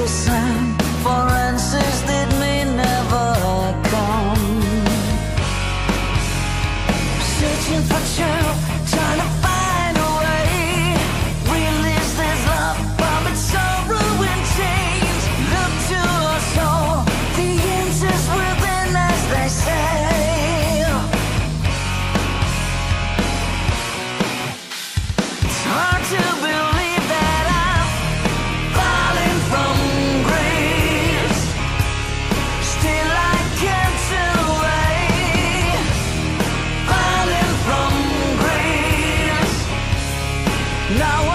the same for answers that may never come. Searching for truth, trying to Now